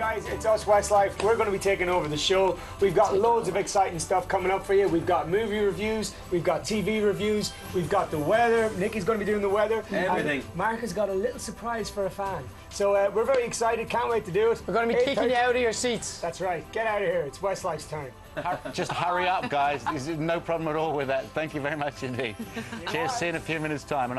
guys, it's us, Westlife. We're going to be taking over the show. We've got loads of exciting stuff coming up for you. We've got movie reviews, we've got TV reviews, we've got the weather. Nikki's going to be doing the weather. Everything. And Mark has got a little surprise for a fan. So uh, we're very excited. Can't wait to do it. We're going to be kicking you out of your seats. That's right. Get out of here. It's Westlife's turn. Just hurry up, guys. There's no problem at all with that. Thank you very much indeed. Cheers. See you in a few minutes' time.